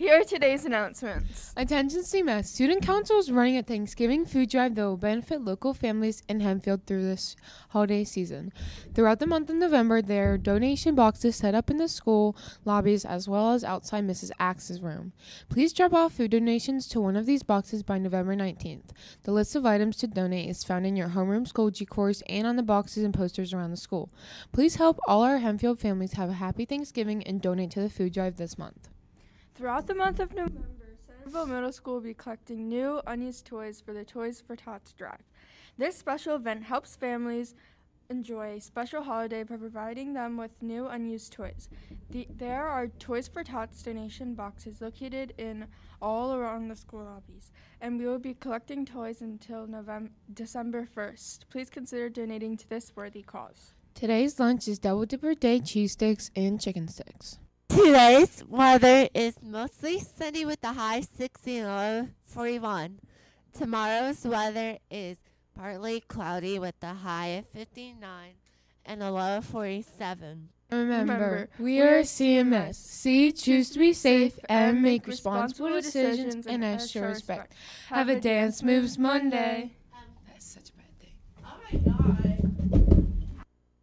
Here are today's announcements. Attention CMS. Student Council is running a Thanksgiving food drive that will benefit local families in Hempfield through this holiday season. Throughout the month of November, there are donation boxes set up in the school lobbies as well as outside Mrs. Axe's room. Please drop off food donations to one of these boxes by November 19th. The list of items to donate is found in your homeroom Schoology course and on the boxes and posters around the school. Please help all our Hempfield families have a happy Thanksgiving and donate to the food drive this month. Throughout the month of November, Centerville Middle School will be collecting new unused toys for the Toys for Tots drive. This special event helps families enjoy a special holiday by providing them with new unused toys. The, there are Toys for Tots donation boxes located in all around the school lobbies, and we will be collecting toys until November, December 1st. Please consider donating to this worthy cause. Today's lunch is Double Dipper Day cheese sticks and chicken sticks. Today's weather is mostly sunny with a high 60 and low 41. Tomorrow's weather is partly cloudy with a high of 59 and a low of 47. Remember, Remember, we are CMS. C, choose to be safe and make responsible decisions and ask your respect. Have a Dance Moves Monday. That's such a bad thing. Oh my god.